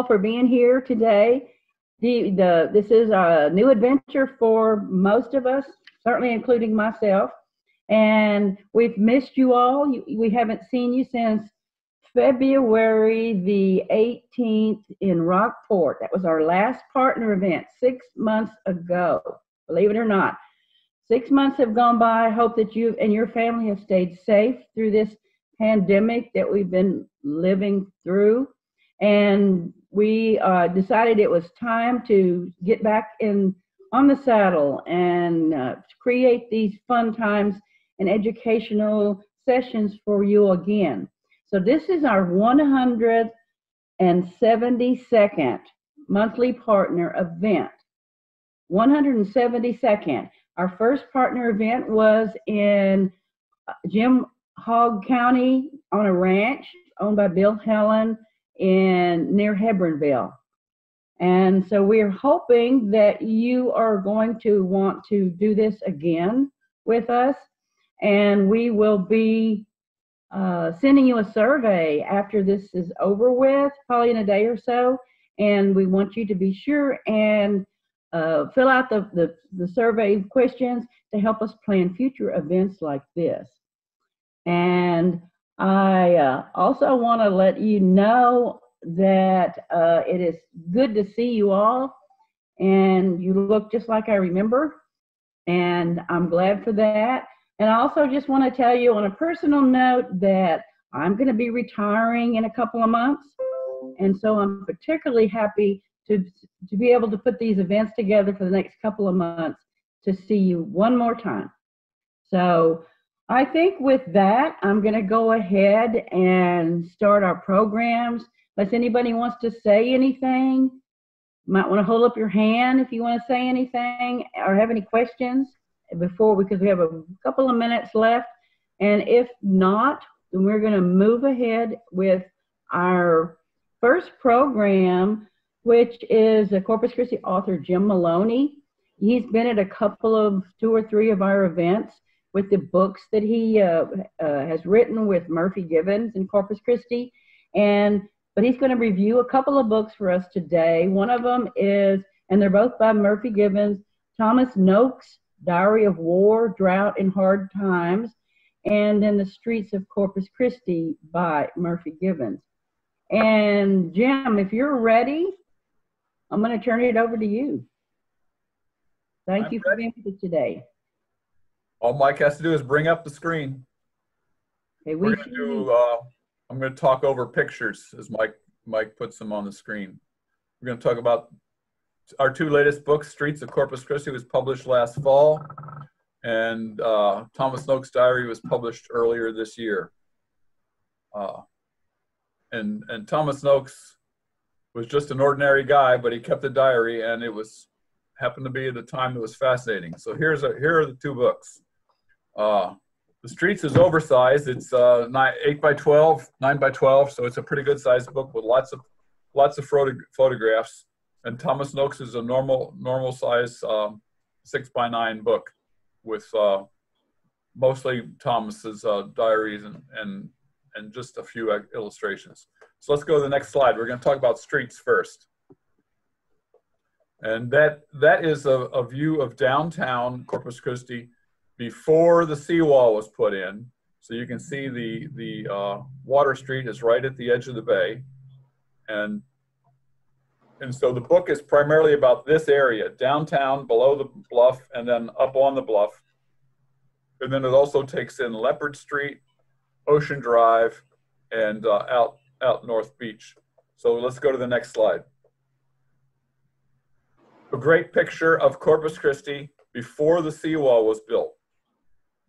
all for being here today. The, the, this is a new adventure for most of us, certainly including myself. And we've missed you all. We haven't seen you since February the 18th in Rockport. That was our last partner event six months ago, believe it or not. Six months have gone by. I hope that you and your family have stayed safe through this pandemic that we've been living through. And we uh, decided it was time to get back in on the saddle and uh, create these fun times and educational sessions for you again. So this is our 172nd monthly partner event. 172nd. Our first partner event was in uh, Jim Hogg County on a ranch owned by Bill Helen in near Hebbronville. And so we're hoping that you are going to want to do this again with us. And we will be uh, sending you a survey after this is over with, probably in a day or so. And we want you to be sure and uh, fill out the, the, the survey questions to help us plan future events like this. And I uh, also want to let you know that uh, it is good to see you all, and you look just like I remember, and I'm glad for that. And I also just want to tell you on a personal note that I'm going to be retiring in a couple of months, and so I'm particularly happy to to be able to put these events together for the next couple of months to see you one more time. So I think with that, I'm going to go ahead and start our programs. Unless anybody wants to say anything, might want to hold up your hand if you want to say anything or have any questions before because we have a couple of minutes left. And if not, then we're going to move ahead with our first program, which is a Corpus Christi author, Jim Moloney. He's been at a couple of two or three of our events with the books that he uh, uh, has written with Murphy Givens in Corpus Christi. And but he's going to review a couple of books for us today. One of them is, and they're both by Murphy Givens, Thomas Noakes, Diary of War, Drought, and Hard Times, and then The Streets of Corpus Christi by Murphy Givens. And Jim, if you're ready, I'm going to turn it over to you. Thank I'm you for being with us today. All Mike has to do is bring up the screen. Okay, we We're gonna do, uh, I'm gonna talk over pictures as Mike, Mike puts them on the screen. We're gonna talk about our two latest books, Streets of Corpus Christi was published last fall, and uh, Thomas Noakes' Diary was published earlier this year. Uh, and, and Thomas Noakes was just an ordinary guy, but he kept a diary, and it was happened to be at a time that was fascinating. So here's a, here are the two books. Uh, the Streets is oversized. It's uh, nine, 8 by 12, 9 by 12, so it's a pretty good sized book with lots of lots of photo photographs. And Thomas Noakes is a normal normal size um, 6 by 9 book with uh, mostly Thomas's uh, diaries and, and, and just a few illustrations. So let's go to the next slide. We're going to talk about streets first. And that, that is a, a view of downtown Corpus Christi before the seawall was put in. So you can see the, the uh, Water Street is right at the edge of the bay. And, and so the book is primarily about this area, downtown, below the bluff, and then up on the bluff. And then it also takes in Leopard Street, Ocean Drive, and uh, out, out North Beach. So let's go to the next slide. A great picture of Corpus Christi before the seawall was built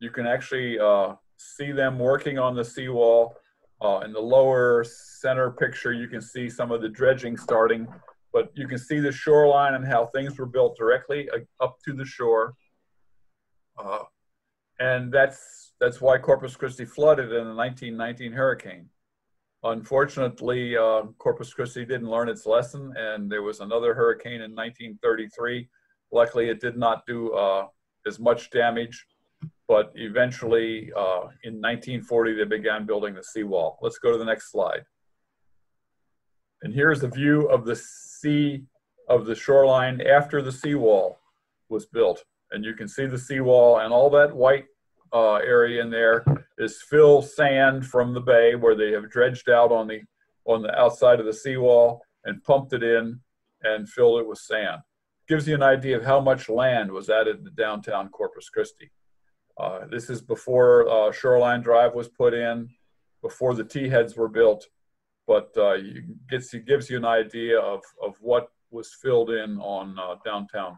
you can actually uh, see them working on the seawall. Uh, in the lower center picture, you can see some of the dredging starting, but you can see the shoreline and how things were built directly up to the shore. Uh, and that's, that's why Corpus Christi flooded in the 1919 hurricane. Unfortunately, uh, Corpus Christi didn't learn its lesson, and there was another hurricane in 1933. Luckily, it did not do uh, as much damage but eventually uh, in 1940 they began building the seawall. Let's go to the next slide. And here's a view of the sea, of the shoreline after the seawall was built. And you can see the seawall and all that white uh, area in there is fill sand from the bay where they have dredged out on the on the outside of the seawall and pumped it in and filled it with sand. Gives you an idea of how much land was added to downtown Corpus Christi. Uh, this is before uh, Shoreline Drive was put in, before the T-heads were built, but uh, gets, it gives you an idea of, of what was filled in on uh, downtown.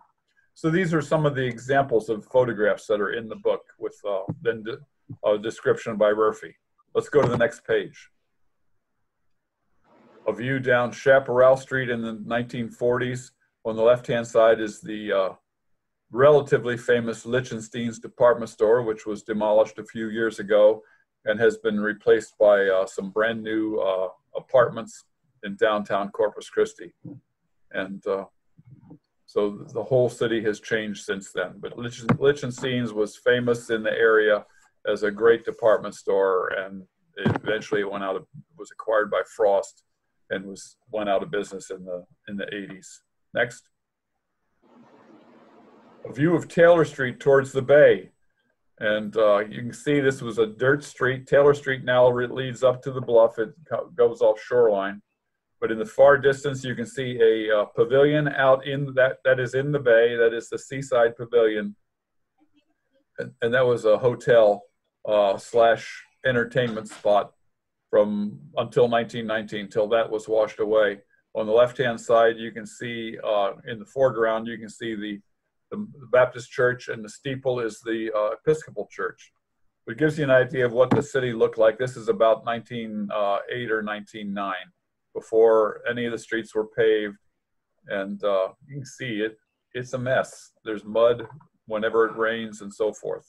So these are some of the examples of photographs that are in the book with uh, then a description by Murphy. Let's go to the next page. A view down Chaparral Street in the 1940s. On the left-hand side is the uh, relatively famous Lichtenstein's department store, which was demolished a few years ago and has been replaced by uh, some brand new uh, apartments in downtown Corpus Christi. And uh, so the whole city has changed since then. But Lichtenstein's was famous in the area as a great department store, and eventually it went out of was acquired by Frost, and was went out of business in the in the 80s. Next, a view of Taylor Street towards the bay, and uh, you can see this was a dirt street. Taylor Street now leads up to the bluff. It goes off shoreline but in the far distance, you can see a uh, pavilion out in that, that is in the bay. That is the Seaside Pavilion. And, and that was a hotel uh, slash entertainment spot from until 1919, till that was washed away. On the left-hand side, you can see uh, in the foreground, you can see the, the, Baptist church and the steeple is the uh, Episcopal church. It gives you an idea of what the city looked like. This is about 1908 uh, or 1909 before any of the streets were paved. And uh, you can see it, it's a mess. There's mud whenever it rains and so forth.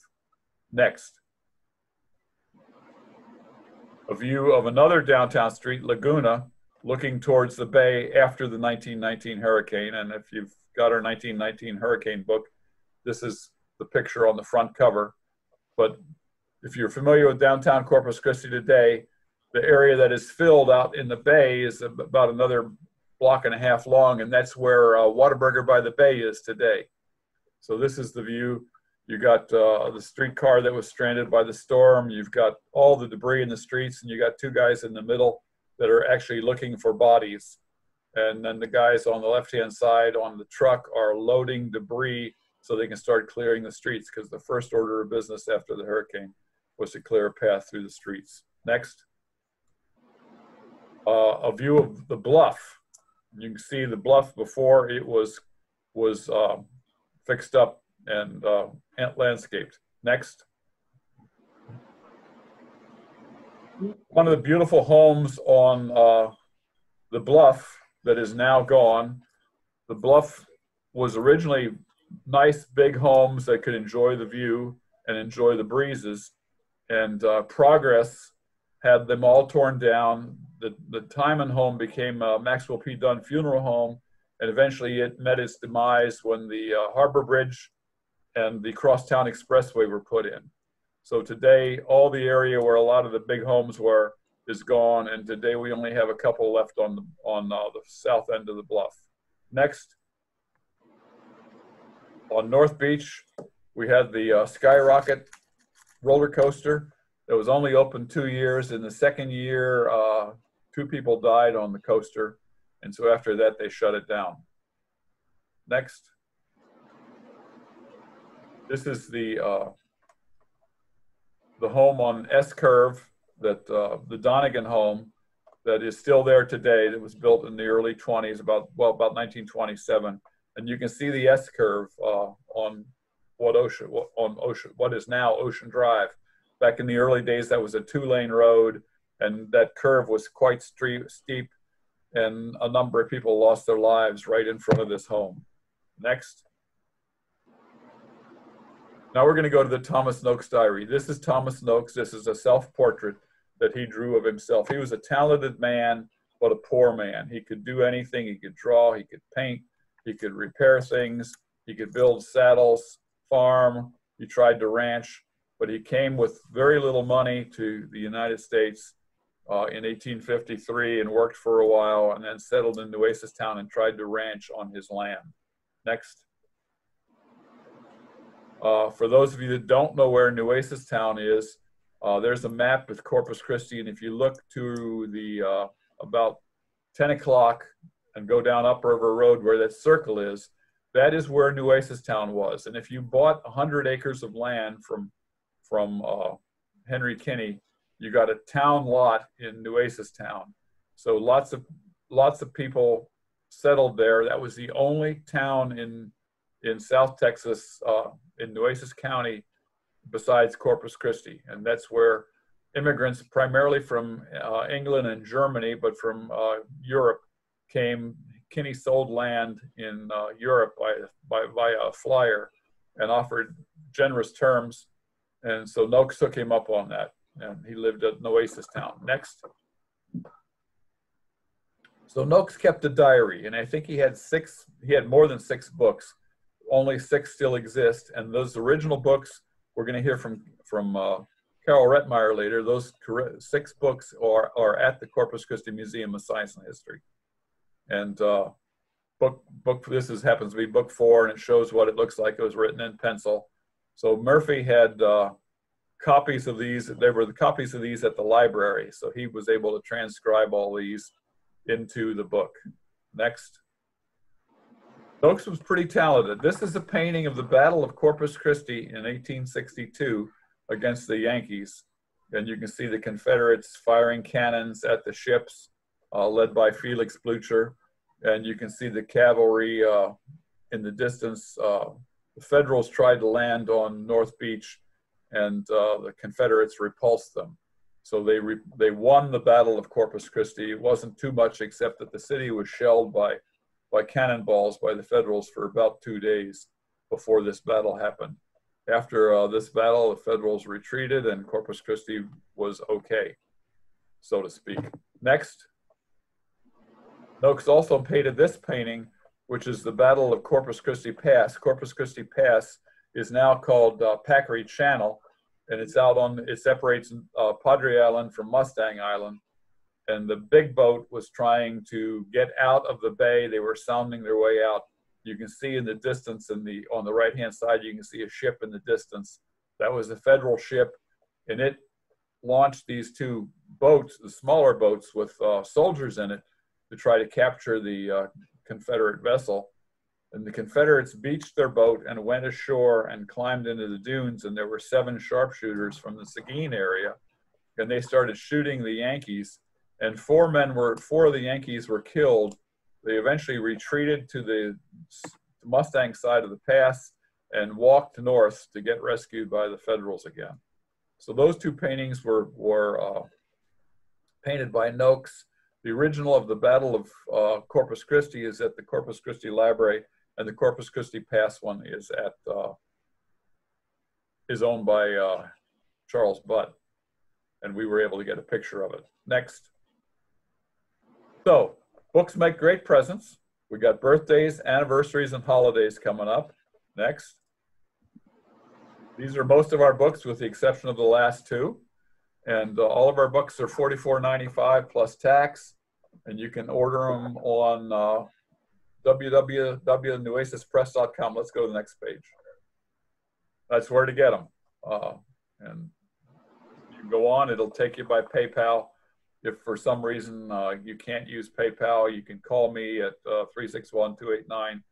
Next. A view of another downtown street, Laguna, looking towards the bay after the 1919 hurricane. And if you've got our 1919 hurricane book, this is the picture on the front cover. But if you're familiar with downtown Corpus Christi today, the area that is filled out in the bay is about another block and a half long, and that's where uh, Whataburger by the Bay is today. So this is the view. You got uh, the streetcar that was stranded by the storm. You've got all the debris in the streets, and you got two guys in the middle that are actually looking for bodies. And then the guys on the left-hand side on the truck are loading debris so they can start clearing the streets because the first order of business after the hurricane was to clear a path through the streets. Next uh, a view of the bluff. You can see the bluff before it was was uh, fixed up and uh, landscaped. Next. One of the beautiful homes on uh, the bluff that is now gone. The bluff was originally nice big homes that could enjoy the view and enjoy the breezes. And uh, progress had them all torn down the, the Timon home became Maxwell P. Dunn funeral home, and eventually it met its demise when the uh, Harbor Bridge and the Crosstown Expressway were put in. So today, all the area where a lot of the big homes were is gone, and today we only have a couple left on the, on uh, the south end of the bluff. Next, on North Beach, we had the uh, Skyrocket roller coaster that was only open two years. In the second year, uh, two people died on the coaster, and so after that they shut it down. Next. This is the uh, the home on S curve that uh, the Donegan home that is still there today. That was built in the early 20s, about well about 1927, and you can see the S curve uh, on what ocean on ocean what is now Ocean Drive. Back in the early days, that was a two-lane road and that curve was quite steep and a number of people lost their lives right in front of this home. Next. Now we're going to go to the Thomas Noakes diary. This is Thomas Noakes. This is a self-portrait that he drew of himself. He was a talented man, but a poor man. He could do anything. He could draw, he could paint, he could repair things, he could build saddles, farm, he tried to ranch, but he came with very little money to the United States uh, in 1853 and worked for a while and then settled in Nueces Town and tried to ranch on his land. Next. Uh, for those of you that don't know where Nueces Town is, uh, there's a map with Corpus Christi, and if you look to the uh, about 10 o'clock and go down Upriver Road where that circle is, that is where Nueces Town was. And if you bought 100 acres of land from from uh, Henry Kinney, you got a town lot in Nueces Town. So lots of lots of people settled there. That was the only town in in South Texas uh, in Nueces County besides Corpus Christi, and that's where immigrants, primarily from uh, England and Germany, but from uh, Europe, came. Kinney sold land in uh, Europe by, by via a flyer and offered generous terms, and so Noakes took him up on that, and he lived at Nueces Town. Next. So Noakes kept a diary, and I think he had six. He had more than six books. Only six still exist, and those original books we're going to hear from from uh, Carol Rettmeyer later. Those six books are are at the Corpus Christi Museum of Science and History, and uh, book book this is happens to be book four, and it shows what it looks like. It was written in pencil. So Murphy had uh, copies of these. There were the copies of these at the library, so he was able to transcribe all these into the book. Next. Noakes was pretty talented. This is a painting of the Battle of Corpus Christi in 1862 against the Yankees. And you can see the Confederates firing cannons at the ships, uh, led by Felix Blucher. And you can see the cavalry uh, in the distance. Uh, the Federals tried to land on North Beach, and uh, the Confederates repulsed them. So they they won the Battle of Corpus Christi. It wasn't too much, except that the city was shelled by by cannonballs by the Federals for about two days before this battle happened. After uh, this battle, the Federals retreated and Corpus Christi was okay, so to speak. Next. Noakes also painted this painting, which is the Battle of Corpus Christi Pass. Corpus Christi Pass is now called uh, Packery Channel, and it's out on, it separates uh, Padre Island from Mustang Island and the big boat was trying to get out of the bay. They were sounding their way out. You can see in the distance, in the on the right hand side, you can see a ship in the distance. That was a federal ship, and it launched these two boats, the smaller boats with uh, soldiers in it, to try to capture the uh, Confederate vessel. And the Confederates beached their boat and went ashore and climbed into the dunes. And there were seven sharpshooters from the Seguin area, and they started shooting the Yankees and four men were four of the Yankees were killed. They eventually retreated to the Mustang side of the pass and walked north to get rescued by the Federals again. So those two paintings were were uh, painted by Noakes. The original of the Battle of uh, Corpus Christi is at the Corpus Christi Library, and the Corpus Christi Pass one is at uh, is owned by uh, Charles Butt, and we were able to get a picture of it. Next. So books make great presents. We got birthdays, anniversaries, and holidays coming up. Next. These are most of our books with the exception of the last two. And uh, all of our books are $44.95 plus tax. And you can order them on uh, www.nuecespress.com. Let's go to the next page. That's where to get them. Uh, and you go on, it'll take you by PayPal if for some reason uh, you can't use PayPal, you can call me at uh, 361 289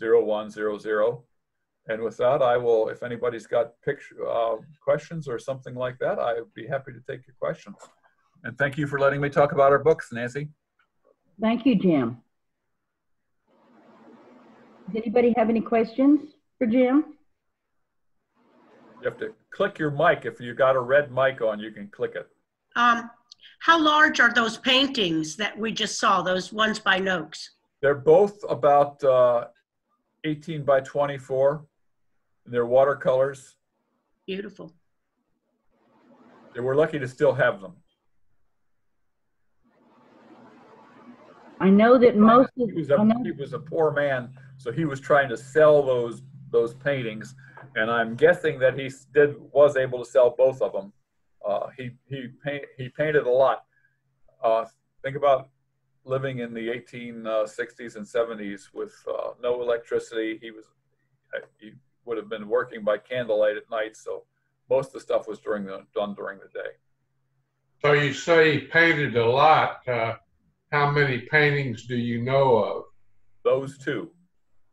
0100. And with that, I will, if anybody's got picture, uh, questions or something like that, I would be happy to take your questions. And thank you for letting me talk about our books, Nancy. Thank you, Jim. Does anybody have any questions for Jim? You have to click your mic. If you got a red mic on, you can click it. Um, how large are those paintings that we just saw, those ones by Noakes? They're both about uh, 18 by 24. They're watercolors. Beautiful. And we're lucky to still have them. I know that most of, he was, a, he was a poor man, so he was trying to sell those those paintings, and I'm guessing that he did was able to sell both of them. Uh, he he paint, he painted a lot. uh, think about living in the 1860s and 70s with uh, no electricity. He was uh, he would have been working by candlelight at night, so most of the stuff was during the done during the day. So you say he painted a lot. Uh, how many paintings do you know of? Those two.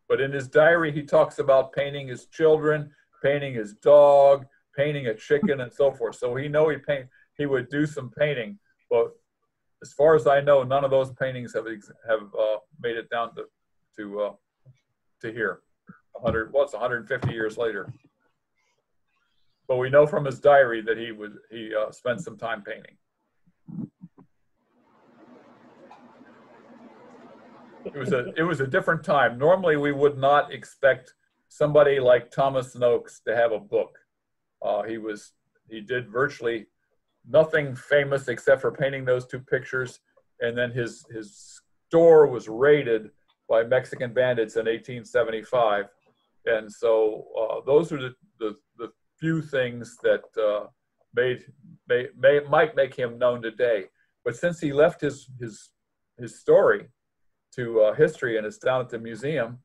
But in his diary, he talks about painting his children, painting his dog, painting a chicken, and so forth. So he know he paint he would do some painting, but as far as I know, none of those paintings have have uh, made it down to to uh, to here. 100 well, it's 150 years later. But we know from his diary that he would he uh, spent some time painting. It was a it was a different time. Normally, we would not expect somebody like Thomas Noakes to have a book. Uh, he was he did virtually nothing famous except for painting those two pictures, and then his his store was raided by Mexican bandits in 1875, and so uh, those are the, the, the few things that uh, made may, may might make him known today. But since he left his his his story to uh, history and it's down at the museum,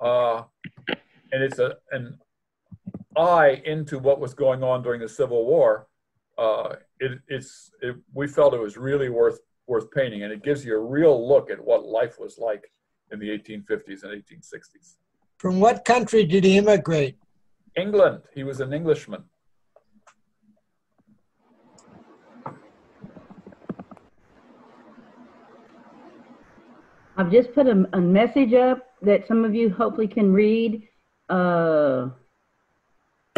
uh, and it's a an eye into what was going on during the Civil War. Uh, it, it's it, we felt it was really worth worth painting, and it gives you a real look at what life was like in the 1850s and 1860s. From what country did he immigrate? England. He was an Englishman. I've just put a, a message up that some of you hopefully can read uh,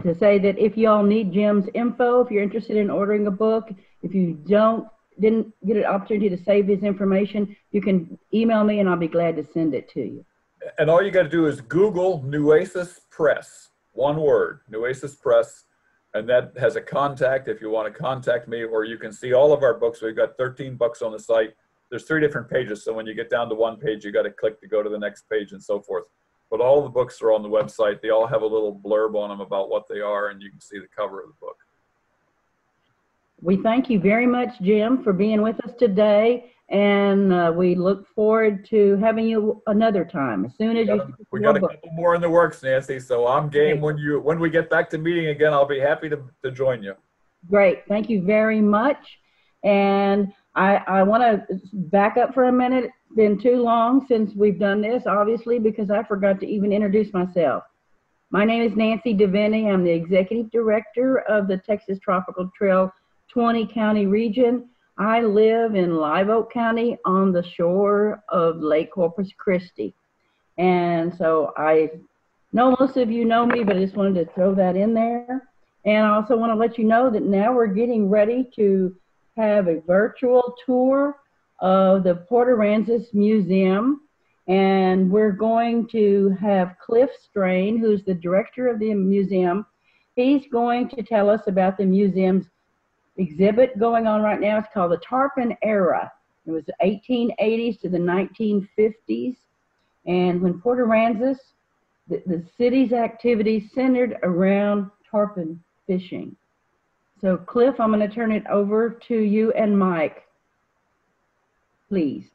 to say that if y'all need Jim's info, if you're interested in ordering a book, if you don't didn't get an opportunity to save his information, you can email me and I'll be glad to send it to you. And all you got to do is Google Nueces Press, one word, Nueces Press, and that has a contact if you want to contact me, or you can see all of our books. We've got 13 books on the site there's three different pages. So when you get down to one page, you got to click to go to the next page and so forth. But all the books are on the website. They all have a little blurb on them about what they are, and you can see the cover of the book. We thank you very much, Jim, for being with us today, and uh, we look forward to having you another time as soon as we you. Got a, we got a couple more in the works, Nancy. So I'm game when you when we get back to meeting again. I'll be happy to to join you. Great, thank you very much, and I, I want to back up for a minute. Been too long since we've done this, obviously, because I forgot to even introduce myself. My name is Nancy DeVinny. I'm the executive director of the Texas Tropical Trail 20 County region. I live in Live Oak County on the shore of Lake Corpus Christi. And so I know most of you know me, but I just wanted to throw that in there. And I also want to let you know that now we're getting ready to have a virtual tour of the Port Aransas Museum. And we're going to have Cliff Strain, who's the director of the museum. He's going to tell us about the museum's exhibit going on right now. It's called the Tarpon Era. It was the 1880s to the 1950s. And when Port Aransas, the, the city's activities centered around tarpon fishing. So Cliff, I'm going to turn it over to you and Mike, please.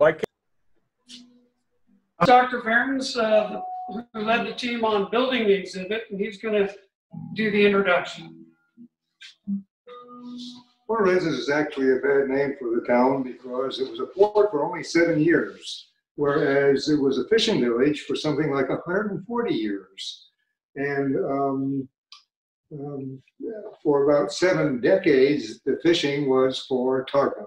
Mike, Dr. Behrens, uh, who led the team on building the exhibit, and he's going to do the introduction. Port Aransas is actually a bad name for the town because it was a port for only seven years, whereas it was a fishing village for something like 140 years. And um, um, for about seven decades, the fishing was for tarpon.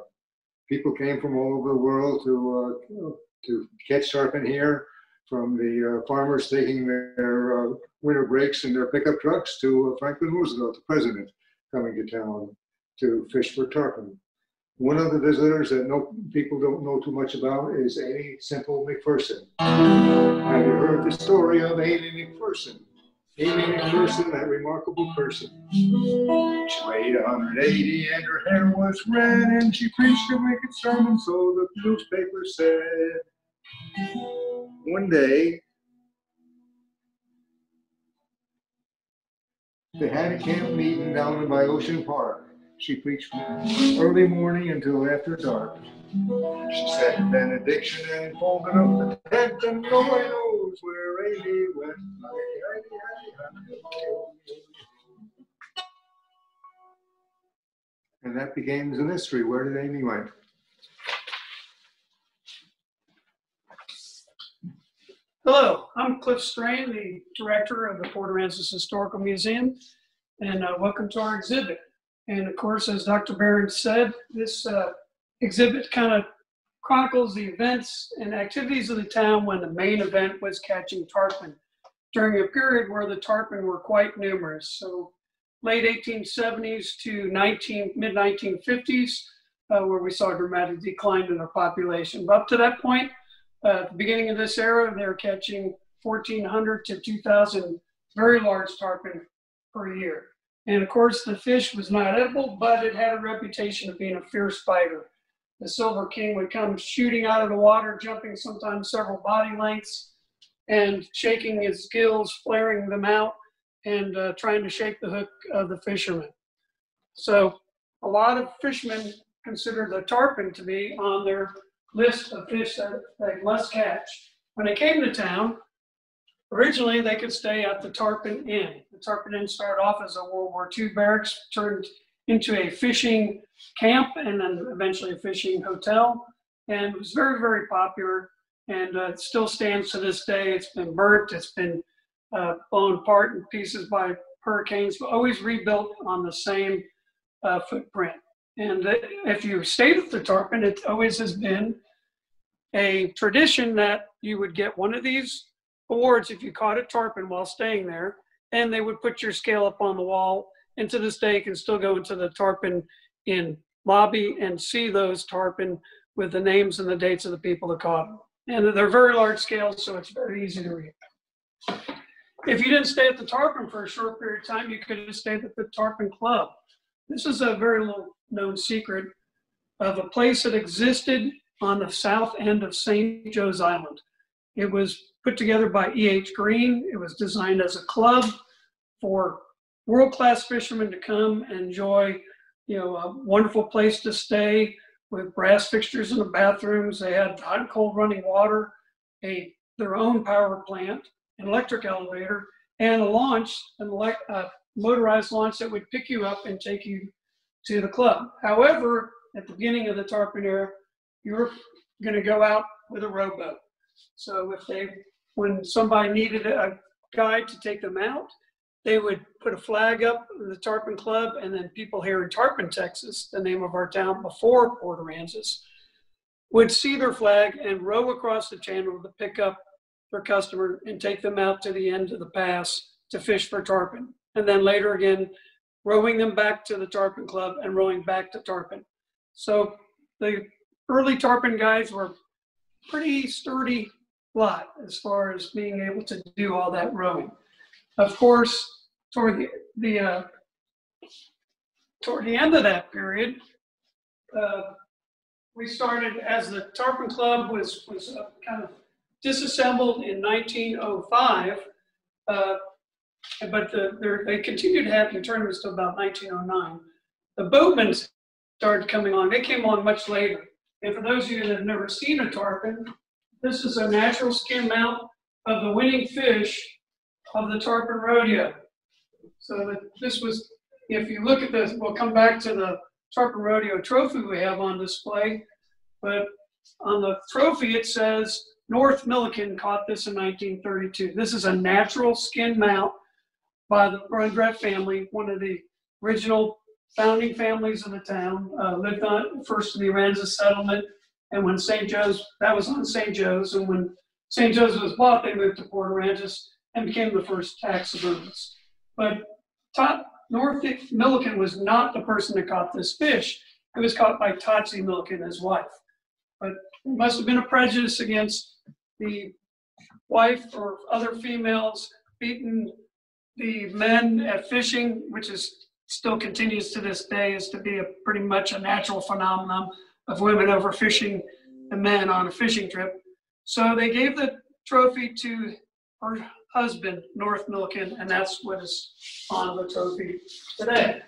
People came from all over the world to uh, to catch tarpon here, from the uh, farmers taking their uh, winter breaks in their pickup trucks to uh, Franklin Roosevelt, the president, coming to town to fish for tarpon. One of the visitors that no people don't know too much about is Aimee Semple McPherson. Have you heard the story of Aimee McPherson? Aimee McPherson, that remarkable person. She weighed 180 and her hair was red, and she preached a wicked sermon, so the newspaper said. One day, they had a camp meeting down by Ocean Park. She preached from early morning until after dark. She said benediction and folded up the tent, and nobody knows where Aimee went. And that became the mystery. Where did Aimee went? Hello, I'm Cliff Strain, the director of the Port Aransas Historical Museum, and uh, welcome to our exhibit. And of course, as Dr. Barron said, this uh, exhibit kind of chronicles the events and activities of the town when the main event was catching tarpon during a period where the tarpon were quite numerous. So late 1870s to 19, mid 1950s, uh, where we saw a dramatic decline in their population. But up to that point, at the beginning of this era, they were catching 1,400 to 2,000 very large tarpon per year. And of course, the fish was not edible, but it had a reputation of being a fierce fighter. The silver king would come shooting out of the water, jumping sometimes several body lengths, and shaking his gills, flaring them out, and uh, trying to shake the hook of the fisherman. So, a lot of fishermen consider the tarpon to be on their list of fish that they must catch. When they came to town, originally they could stay at the Tarpon Inn. The Tarpon Inn started off as a World War II barracks, turned into a fishing camp, and then eventually a fishing hotel. And it was very, very popular and uh, it still stands to this day. It's been burnt, it's been uh, blown apart in pieces by hurricanes, but always rebuilt on the same uh, footprint. And if you stayed at the Tarpon, it always has been a tradition that you would get one of these awards if you caught a tarpon while staying there, and they would put your scale up on the wall. And to this day, you can still go into the Tarpon Inn lobby and see those tarpon with the names and the dates of the people that caught them. And they're very large scales, so it's very easy to read. If you didn't stay at the Tarpon for a short period of time, you could have stayed at the Tarpon Club. This is a very little known secret of a place that existed on the south end of St. Joe's Island. It was put together by E.H. Green. It was designed as a club for world-class fishermen to come and enjoy, you know, a wonderful place to stay with brass fixtures in the bathrooms. They had hot and cold running water, a their own power plant, an electric elevator, and a launch, an motorized launch that would pick you up and take you to the club. However, at the beginning of the Tarpon era, you were going to go out with a rowboat. So if they, when somebody needed a guide to take them out, they would put a flag up the Tarpon Club, and then people here in Tarpon, Texas, the name of our town before Port Aransas, would see their flag and row across the channel to pick up their customer and take them out to the end of the pass to fish for tarpon. And then later again, rowing them back to the Tarpon Club and rowing back to tarpon. So the early tarpon guys were pretty sturdy lot as far as being able to do all that rowing. Of course, toward the, the uh, toward the end of that period, uh, we started as the Tarpon Club was was uh, kind of disassembled in 1905, uh, but uh, the, they continued having tournaments till about 1909. The boatmen started coming on. They came on much later. And for those of you that have never seen a tarpon, this is a natural skin mount of the winning fish of the Tarpon Rodeo. So that this was, if you look at this, we'll come back to the Tarpon Rodeo trophy we have on display, but on the trophy it says North Milliken caught this in 1932. This is a natural skin mount by the Brundrett family, one of the original founding families of the town. Uh, lived on first in the Aransas settlement, and when St. Joe's, that was on St. Joe's, and when St. Joe's was bought, they moved to Port Aransas and became the first tax taxidermist. But Tot, North Milliken was not the person that caught this fish. It was caught by Totsie Milliken, his wife. But there must have been a prejudice against the wife or other females beating the men at fishing, which is still continues to this day, is to be a pretty much a natural phenomenon of women overfishing the men on a fishing trip. So they gave the trophy to her husband, North Milliken, and that's what is on the trophy today.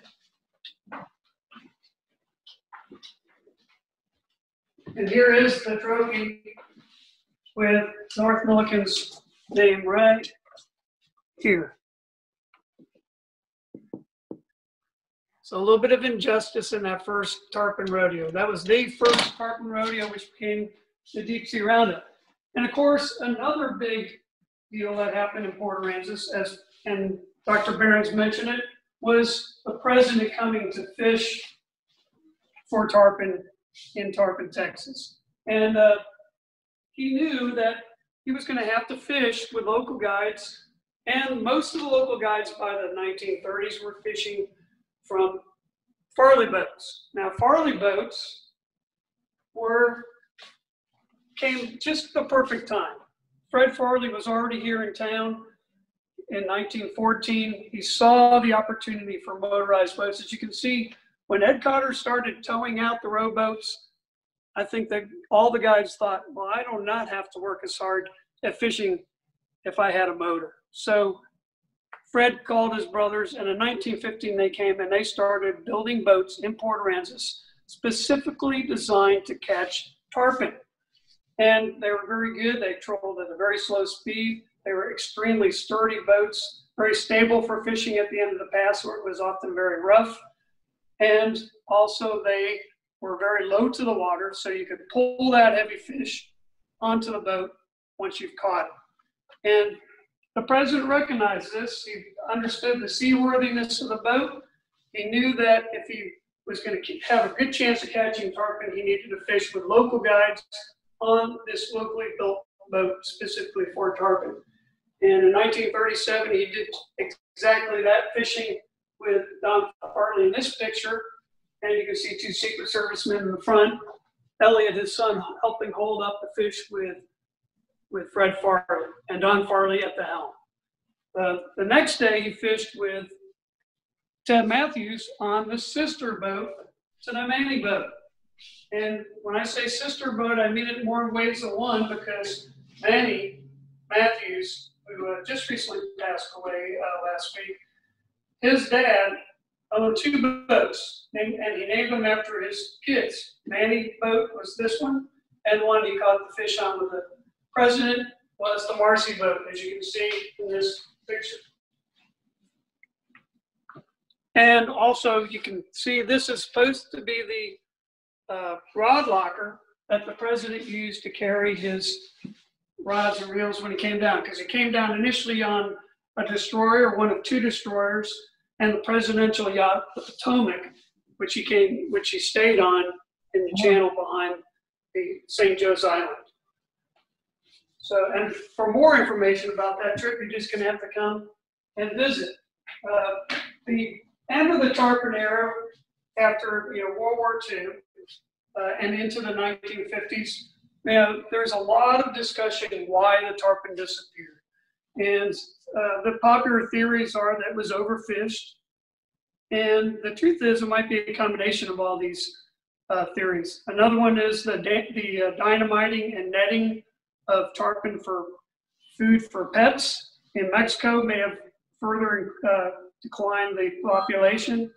And here is the trophy with North Milliken's name right here. So a little bit of injustice in that first Tarpon Rodeo. That was the first Tarpon Rodeo, which became the Deep Sea Roundup. And of course, another big deal that happened in Port Aransas, as and Dr. Behrens mentioned it, was the president coming to fish for tarpon in Tarpon, Texas. And uh, he knew that he was going to have to fish with local guides, and most of the local guides by the 1930s were fishing from Farley boats. Now, Farley boats were came just the perfect time. Fred Farley was already here in town in 1914. He saw the opportunity for motorized boats. As you can see, when Ed Cotter started towing out the rowboats, I think that all the guys thought, well, I do not have to work as hard at fishing if I had a motor. So Fred called his brothers, and in 1915 they came and they started building boats in Port Aransas specifically designed to catch tarpon. And they were very good. They trolled at a very slow speed. They were extremely sturdy boats, very stable for fishing at the end of the pass where it was often very rough. And also they were very low to the water, so you could pull that heavy fish onto the boat once you've caught it. And the president recognized this. He understood the seaworthiness of the boat. He knew that if he was going to have a good chance of catching tarpon, he needed to fish with local guides on this locally built boat specifically for tarpon. And in 1937, he did exactly that, fishing with Don Farley in this picture. And you can see two Secret Service men in the front. Elliot, his son, helping hold up the fish with, with Fred Farley and Don Farley at the helm. Uh, the next day, he fished with Ted Matthews on the sister boat to the Manny boat. And when I say sister boat, I mean it more in ways than one because Manny Matthews, who uh, just recently passed away uh, last week, his dad owned two boats, and, and he named them after his kids. Manny boat was this one, and one he caught the fish on with the president was the Marcy boat, as you can see in this picture. And also, you can see this is supposed to be the uh, rod locker that the president used to carry his rods and reels when he came down, because he came down initially on a destroyer, one of two destroyers, and the presidential yacht, the Potomac, which he came, which he stayed on in the channel behind the St. Joe's Island. So, and for more information about that trip, you're just going to have to come and visit. Uh, the end of the Tarpon era, after you know World War II uh, and into the 1950s, you know, there's a lot of discussion why the tarpon disappeared. And uh, the popular theories are that it was overfished. And the truth is, it might be a combination of all these uh, theories. Another one is the, the uh, dynamiting and netting of tarpon for food for pets in Mexico may have further uh, declined the population.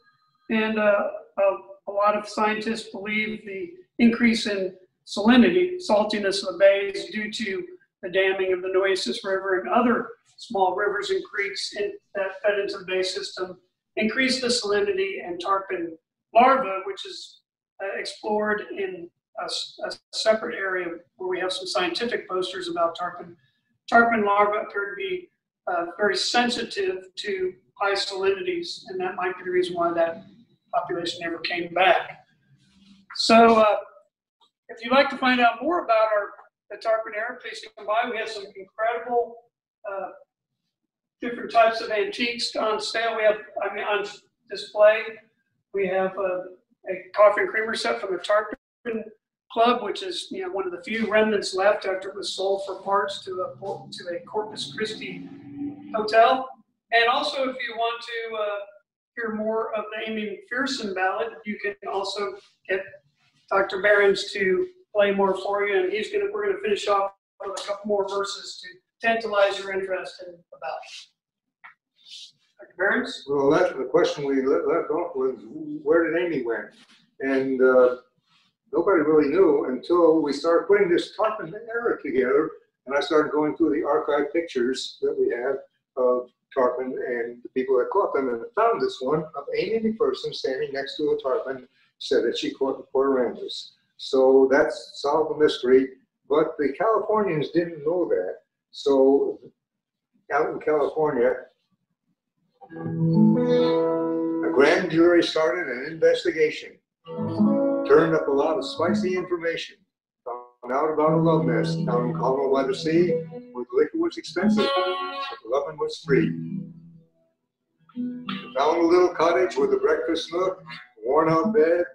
And uh, a, a lot of scientists believe the increase in salinity, saltiness of the bays due to the damming of the Nueces River and other small rivers and creeks in, that fed into the bay system, increase the salinity and tarpon larvae, which is uh, explored in a, a, separate area where we have some scientific posters about tarpon. Tarpon larvae appear to be uh, very sensitive to high salinities, and that might be the reason why that population never came back. So uh, if you'd like to find out more about our the tarpon era, please come by. We have some incredible uh, different types of antiques on sale. We have, I mean, on display. We have a, a coffee and creamer set from the Tarpon Club, which is you know one of the few remnants left after it was sold for parts to a to a Corpus Christi hotel. And also, if you want to uh, hear more of the Aimee McPherson ballad, you can also get Dr. Behrens to play more for you, and he's gonna, we're gonna finish off with a couple more verses to tantalize your interest in the ballad. Dr. Behrens? Well, that's the question we left off with, where did Aimee went? And uh, nobody really knew until we started putting this Tarpon era together. And I started going through the archive pictures that we have of Tarpon and the people that caught them and found this one of Aimee McPherson standing next to a Tarpon, said that she caught the Aransas. So that's solved the mystery, but the Californians didn't know that. So out in California, a grand jury started an investigation, turned up a lot of spicy information, found out about a love nest down in Colorado by the sea where the liquor was expensive, but the loving was free. Found a little cottage with a breakfast nook, worn out bed,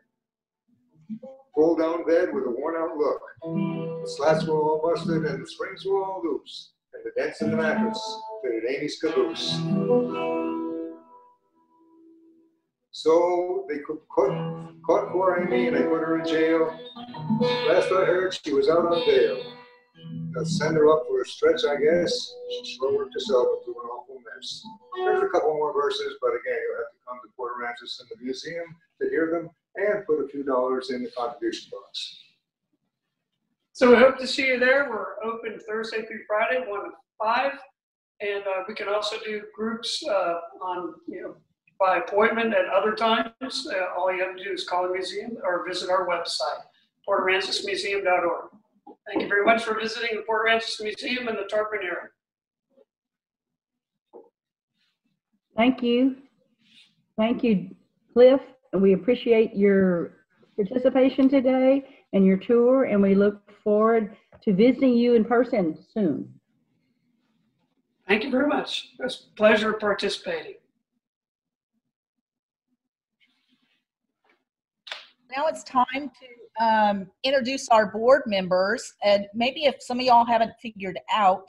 pull down bed with a worn out look. The slats were all busted and the springs were all loose, and the dents in the mattress fitted Aimee's caboose. So they cau- caught, caught poor Aimee and they put her in jail. Last I heard, she was out on bail. They'll send her up for a stretch, I guess. She sure worked herself into an awful mess. There's a couple more verses, but again, you'll have to come to Port Aransas in the museum to hear them and put a few dollars in the contribution box. So we hope to see you there. We're open Thursday through Friday, one to five. And uh, we can also do groups uh, on, you know, by appointment at other times. Uh, All you have to do is call the museum or visit our website, portaransasmuseum.org. Thank you very much for visiting the Port Aransas Museum and the Tarpon area. Thank you. Thank you, Cliff. And we appreciate your participation today and your tour, and we look forward to visiting you in person soon. Thank you very much. It's a pleasure participating. Now it's time to um, introduce our board members. And maybe if some of y'all haven't figured out,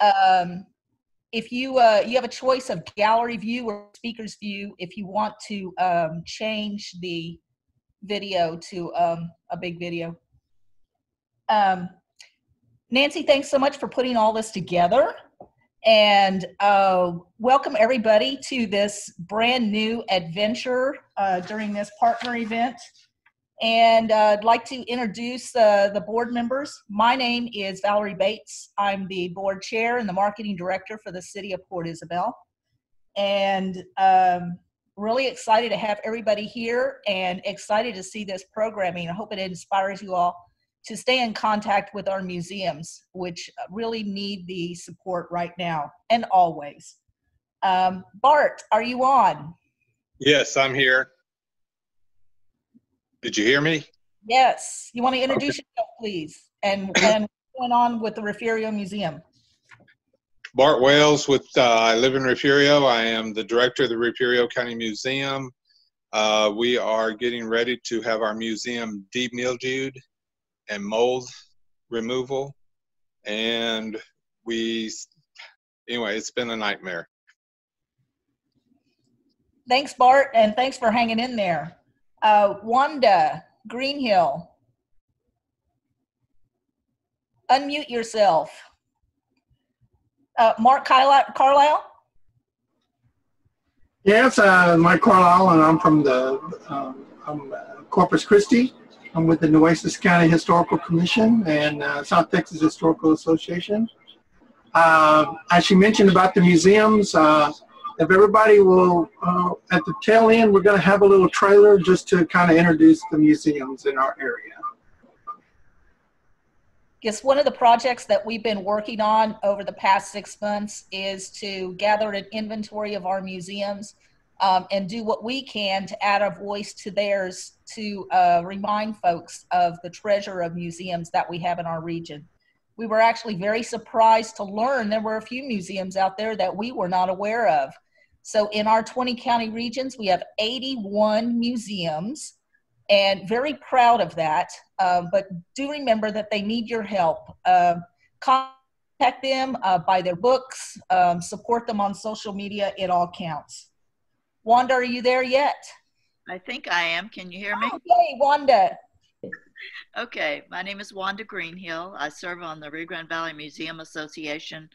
um, if you uh, you have a choice of gallery view or speaker's view, if you want to um, change the video to um, a big video. Um, Nancy, thanks so much for putting all this together. And uh, welcome everybody to this brand new adventure uh, during this partner event. And uh, I'd like to introduce uh, the board members. My name is Valerie Bates. I'm the board chair and the marketing director for the city of Port Isabel. And um, really excited to have everybody here and excited to see this programming. I hope it inspires you all to stay in contact with our museums, which really need the support right now and always. Um, Bart, are you on? Yes, I'm here. Did you hear me? Yes. You want to introduce yourself, please, and and what's going on with the Refugio Museum? Bart Wales with uh, I live in Refugio. I am the director of the Refugio County Museum. Uh, we are getting ready to have our museum demildewed and mold removal, and we anyway, it's been a nightmare. Thanks, Bart, and thanks for hanging in there. Uh, Wanda Greenhill, unmute yourself. Uh, Mark Carlisle, Carlisle? Yes, uh, Mike Carlisle, and I'm from the um, I'm, uh, Corpus Christi. I'm with the Nueces County Historical Commission and uh, South Texas Historical Association. Uh, as you mentioned about the museums, uh, if everybody will, uh, at the tail end, we're going to have a little trailer just to kind of introduce the museums in our area. Yes, one of the projects that we've been working on over the past six months is to gather an inventory of our museums um, and do what we can to add a voice to theirs to uh, remind folks of the treasure of museums that we have in our region. We were actually very surprised to learn there were a few museums out there that we were not aware of. So in our 20 county regions, we have 81 museums and very proud of that. Uh, but do remember that they need your help. Uh, contact contact them, uh, buy their books, um, support them on social media. It all counts. Wanda, are you there yet? I think I am. Can you hear me? Okay, Wanda. Okay, my name is Wanda Greenhill. I serve on the Rio Grande Valley Museum Association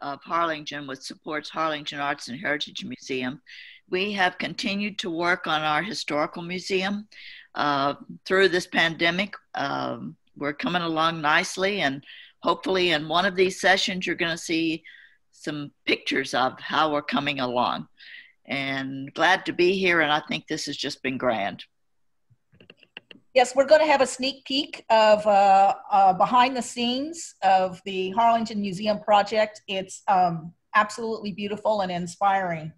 of Harlingen, which supports Harlingen Arts and Heritage Museum. We have continued to work on our historical museum uh, through this pandemic. Um, we're coming along nicely, and hopefully, in one of these sessions, you're going to see some pictures of how we're coming along. And glad to be here, and I think this has just been grand. Yes, we're going to have a sneak peek of uh, uh, behind the scenes of the Harlingen Museum project. It's um, absolutely beautiful and inspiring.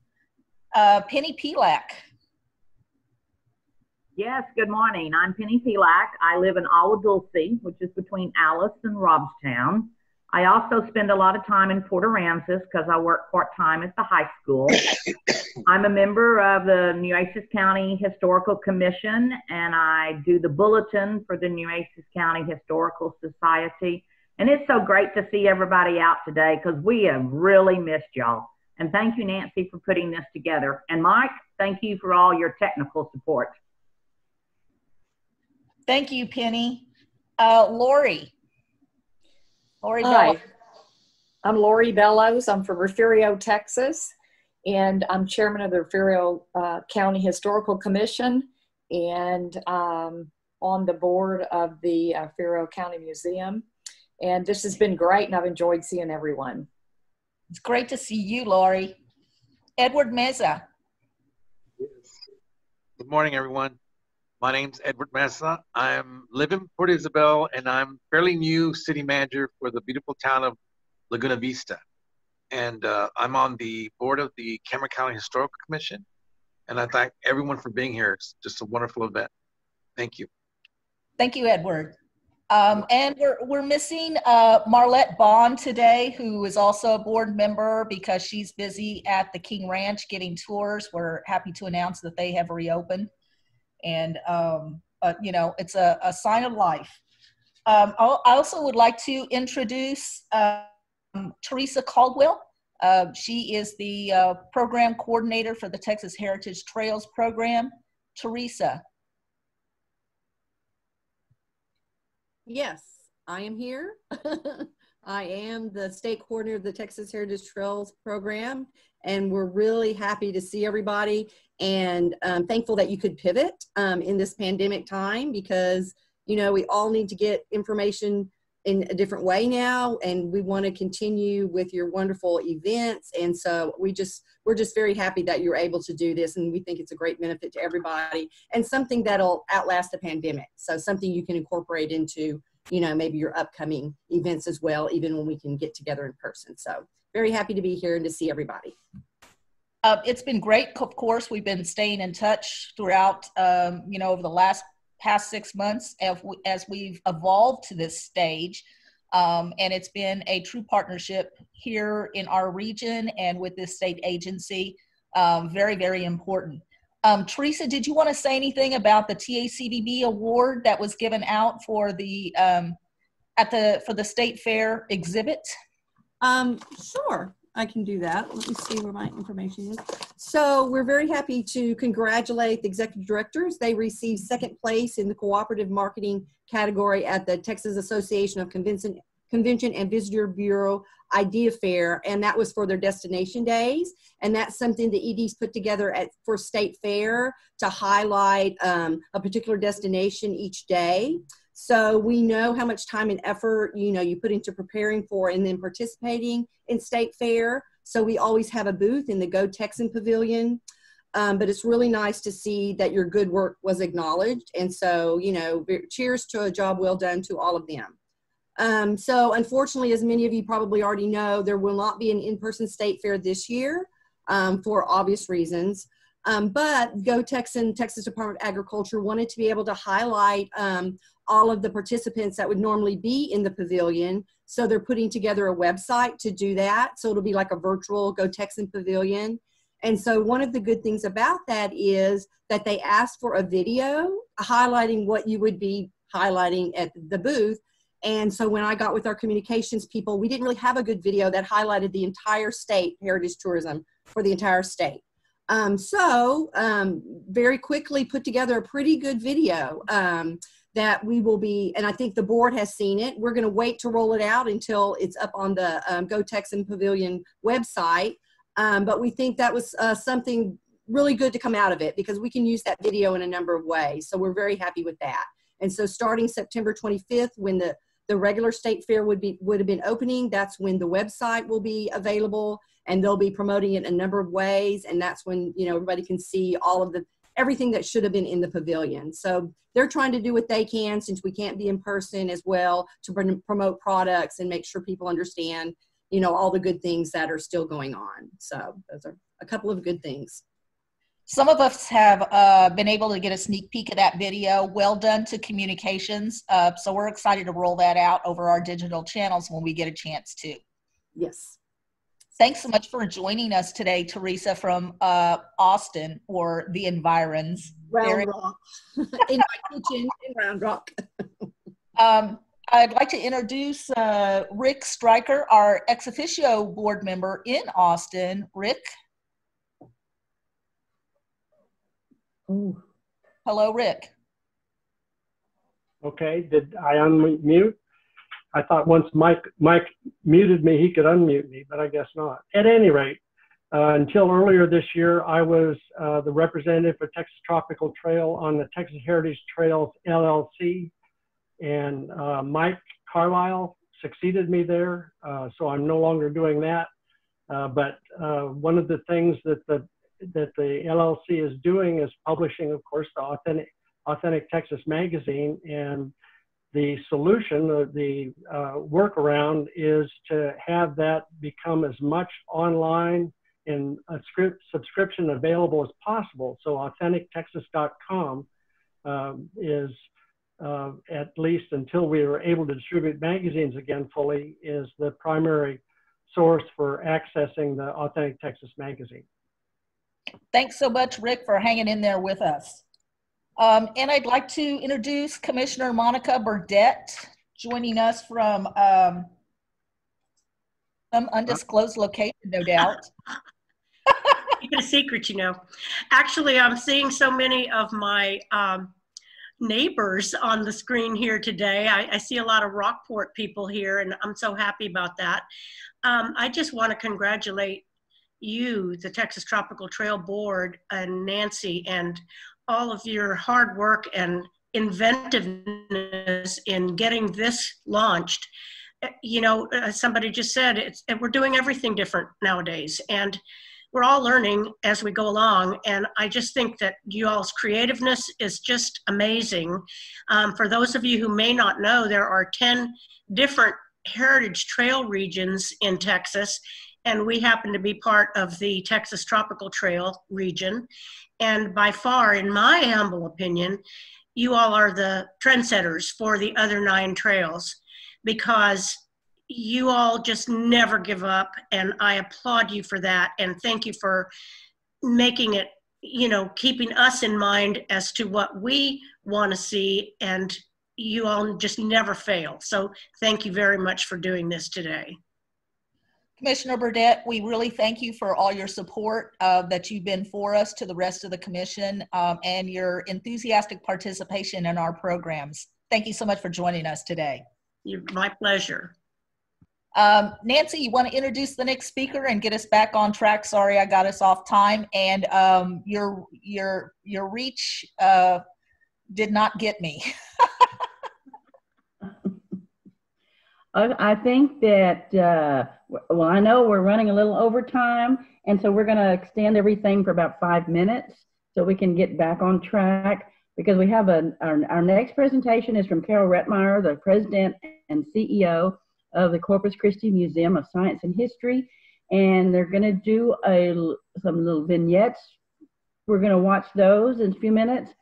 Uh, Penny Pelak. Yes, good morning. I'm Penny Pelak. I live in Agua Dulce, which is between Alice and Robstown. I also spend a lot of time in Port Aransas because I work part time at the high school. I'm a member of the Nueces County Historical Commission and I do the bulletin for the Nueces County Historical Society. And it's so great to see everybody out today because we have really missed y'all. And thank you, Nancy, for putting this together. And Mike, thank you for all your technical support. Thank you, Penny. Uh, Lori. Lori Hi. Bellows. I'm Lori Bellows. I'm from Refugio, Texas, and I'm chairman of the Refugio uh, County Historical Commission and um, on the board of the uh, Refugio County Museum. And this has been great, and I've enjoyed seeing everyone. It's great to see you, Lori. Edward Meza. Good morning, everyone. My name's Edward Mesa. I'm live in Port Isabel, and I'm fairly new city manager for the beautiful town of Laguna Vista. And uh, I'm on the board of the Cameron County Historical Commission. And I thank everyone for being here. It's just a wonderful event. Thank you. Thank you, Edward. Um, and we're, we're missing uh, Marlette Bond today, who is also a board member because she's busy at the King Ranch getting tours. We're happy to announce that they have reopened. And, um, you know, it's a, a sign of life. Um, I also would like to introduce um, Teresa Caldwell. Uh, she is the uh, program coordinator for the Texas Heritage Trails program. Teresa, Yes, I am here. I am the state coordinator of the Texas Heritage Trails program, and we're really happy to see everybody. And um, thankful that you could pivot um, in this pandemic time because you know we all need to get information in a different way now and we want to continue with your wonderful events. And so we just we're just very happy that you're able to do this and we think it's a great benefit to everybody and something that'll outlast the pandemic. So something you can incorporate into you know maybe your upcoming events as well even when we can get together in person. So very happy to be here and to see everybody Uh, it's been great. Of course, we've been staying in touch throughout, um, you know, over the last past six months as, we, we've evolved to this stage. Um, and it's been a true partnership here in our region and with this state agency. Um, very, very important. Um, Teresa, did you want to say anything about the TACVB award that was given out for the um, at the for the state fair exhibit? Um, sure, I can do that. Let me see where my information is. So we're very happy to congratulate the executive directors. They received second place in the cooperative marketing category at the Texas Association of Convention, Convention and Visitor Bureau Idea Fair, and that was for their destination days. And that's something the EDs put together at for State Fair to highlight um, a particular destination each day. So we know how much time and effort you know you put into preparing for and then participating in state fair. So we always have a booth in the Go Texan Pavilion. Um, but it's really nice to see that your good work was acknowledged. And so, you know, cheers to a job well done to all of them. Um, so unfortunately, as many of you probably already know, there will not be an in-person state fair this year um, for obvious reasons. Um, but Go Texan, Texas Department of Agriculture wanted to be able to highlight um, all of the participants that would normally be in the pavilion. So they're putting together a website to do that. So it'll be like a virtual Go Texan Pavilion. And so one of the good things about that is that they asked for a video highlighting what you would be highlighting at the booth. And so when I got with our communications people, we didn't really have a good video that highlighted the entire state heritage tourism for the entire state. Um, so um, very quickly put together a pretty good video um, that we will be, and I think the board has seen it. We're going to wait to roll it out until it's up on the um, Go Texan Pavilion website. Um, but we think that was uh, something really good to come out of it because we can use that video in a number of ways. So we're very happy with that. And so starting September 25th, when the the regular state fair would be would have been opening, that's when the website will be available and they'll be promoting it a number of ways. And that's when, you know, everybody can see all of the everything that should have been in the pavilion. So they're trying to do what they can since we can't be in person as well to pr promote products and make sure people understand, you know, all the good things that are still going on. So those are a couple of good things. Some of us have uh, been able to get a sneak peek of that video. Well done to communications. Uh, so we're excited to roll that out over our digital channels when we get a chance to. Yes. Thanks so much for joining us today, Teresa from uh, Austin or the environs. Round Very Rock. in my kitchen in Round Rock. um, I'd like to introduce uh, Rick Stryker, our ex officio board member in Austin. Rick, Ooh. Hello, Rick. Okay, did I unmute? I thought once Mike Mike muted me, he could unmute me, but I guess not. At any rate, uh, until earlier this year, I was uh, the representative for Texas Tropical Trail on the Texas Heritage Trails LLC, and uh, Mike Carlisle succeeded me there, uh, so I'm no longer doing that. Uh, but uh, one of the things that the that the LLC is doing is publishing, of course, the Authentic, Authentic Texas magazine. And the solution, the, the uh, workaround is to have that become as much online and subscription available as possible. So authentictexas.com um, is uh, at least until we are able to distribute magazines again fully, is the primary source for accessing the Authentic Texas magazine. Thanks so much, Rick, for hanging in there with us. Um, and I'd like to introduce Commissioner Monica Burdette, joining us from um, some undisclosed location, no doubt. A secret, you know. Actually, I'm seeing so many of my um, neighbors on the screen here today. I, I, see a lot of Rockport people here, and I'm so happy about that. Um, I just want to congratulate you, the Texas Tropical Trail Board, and Nancy, and all of your hard work and inventiveness in getting this launched. You know, as somebody just said, it's, we're doing everything different nowadays, and we're all learning as we go along. And I just think that you all's creativeness is just amazing. Um, for those of you who may not know, there are 10 different heritage trail regions in Texas, and we happen to be part of the Texas Tropical Trail region. And by far, in my humble opinion, you all are the trendsetters for the other nine trails because you all just never give up. And I applaud you for that. And thank you for making it, you know, keeping us in mind as to what we want to see. And you all just never fail. So thank you very much for doing this today. Commissioner Burdette, we really thank you for all your support uh, that you've been for us to the rest of the commission um, and your enthusiastic participation in our programs. Thank you so much for joining us today. My pleasure. Um, Nancy, you want to introduce the next speaker and get us back on track? Sorry, I got us off time. And um, your your your reach uh, did not get me. I think that, uh, well, I know we're running a little over time, and so we're going to extend everything for about five minutes so we can get back on track because we have a, our, our next presentation is from Carol Reitmeyer, the president and CEO of the Corpus Christi Museum of Science and History, and they're going to do a, some little vignettes. We're going to watch those in a few minutes,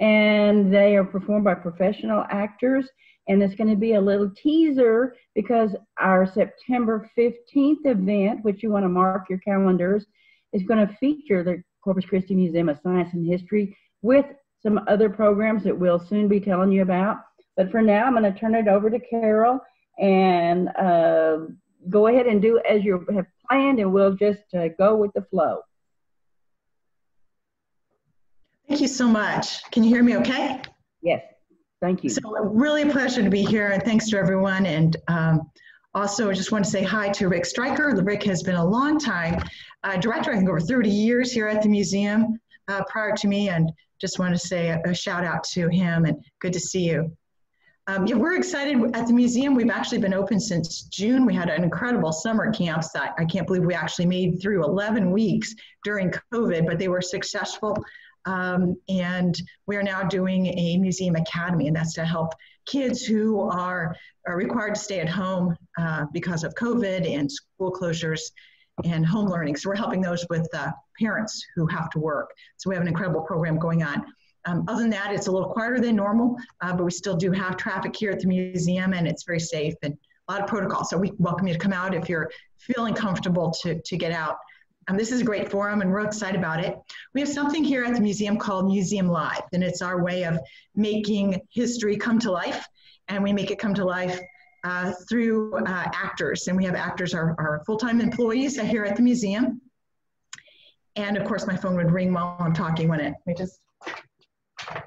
and they are performed by professional actors and it's going to be a little teaser because our September 15th event, which you want to mark your calendars, is going to feature the Corpus Christi Museum of Science and History with some other programs that we'll soon be telling you about. But for now, I'm going to turn it over to Carol and uh, go ahead and do as you have planned, and we'll just uh, go with the flow. Thank you so much. Can you hear me okay? Yes, thank you. So really a pleasure to be here and thanks to everyone. And um, also I just want to say hi to Rick Stryker. Rick has been a long time uh, director, I think over 30 years here at the museum uh, prior to me and just want to say a, a, shout out to him and good to see you. Um, yeah, we're excited at the museum. We've actually been open since June. We had an incredible summer camps that I can't believe we actually made through 11 weeks during COVID, but they were successful. Um, and we are now doing a museum academy, and that's to help kids who are, are required to stay at home uh, because of COVID and school closures and home learning. So we're helping those with uh, parents who have to work. So we have an incredible program going on. Um, other than that, it's a little quieter than normal, uh, but we still do have traffic here at the museum and it's very safe and a lot of protocols. So we welcome you to come out if you're feeling comfortable to, to get out. Um, this is a great forum and we're excited about it. We have something here at the museum called Museum Live, and it's our way of making history come to life. And we make it come to life uh, through uh, actors. And we have actors, our, our full-time employees here at the museum. And of course, my phone would ring while I'm talking wouldn't it, we just, here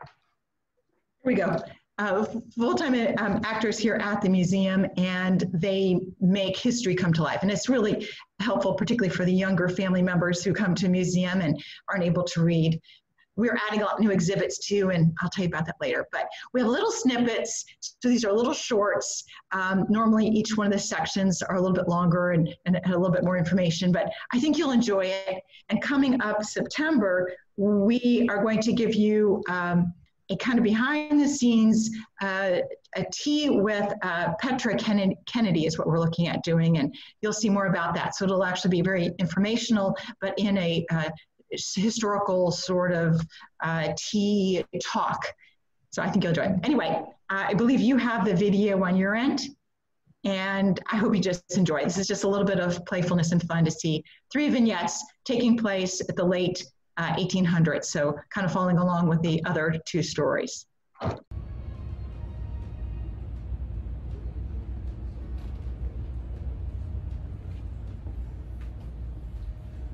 we go. Uh, full-time um, actors here at the museum and they make history come to life. And it's really helpful, particularly for the younger family members who come to a museum and aren't able to read. We're adding a lot of new exhibits too, and I'll tell you about that later. But we have little snippets. So these are little shorts. Um, normally, each one of the sections are a little bit longer and, and a little bit more information, but I think you'll enjoy it. And coming up September, we are going to give you um, a kind of behind the scenes uh, a tea with uh, Petra Kennedy is what we're looking at doing, and you'll see more about that. So it'll actually be very informational, but in a uh, historical sort of uh, tea talk. So I think you'll enjoy. Anyway, I believe you have the video on your end, and I hope you just enjoy. This is just a little bit of playfulness and fun to see three vignettes taking place at the late uh, 1800s, so kind of following along with the other two stories.